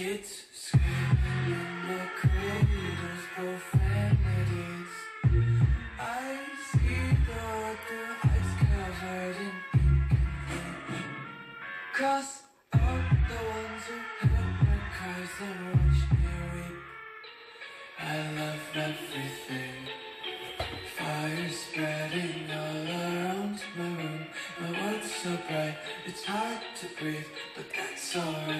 Kids screaming in the corridors, profanities. I see the, the ice covered in ink and ink. Cross out the ones who heard my cries and watched me weep. I love everything. Fire spreading all around my room. My world's so bright, it's hard to breathe, but that's alright.